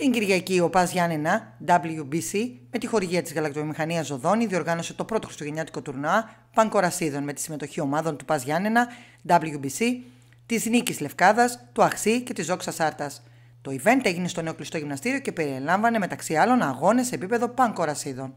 Την Κυριακή ο Πας Γιάννενα, WBC, με τη χορηγία της γαλακτομηχανίας Ζοδόνη, διοργάνωσε το πρώτο χριστουγεννιάτικο τουρνουά πανκορασίδων με τη συμμετοχή ομάδων του Πας Γιάννενα, WBC, της Νίκης Λευκάδας, του Αξί και της Ζόξας Σάρτας. Το event έγινε στο νέο κλειστό γυμναστήριο και περιλάμβανε μεταξύ άλλων αγώνες σε επίπεδο πανκορασίδων.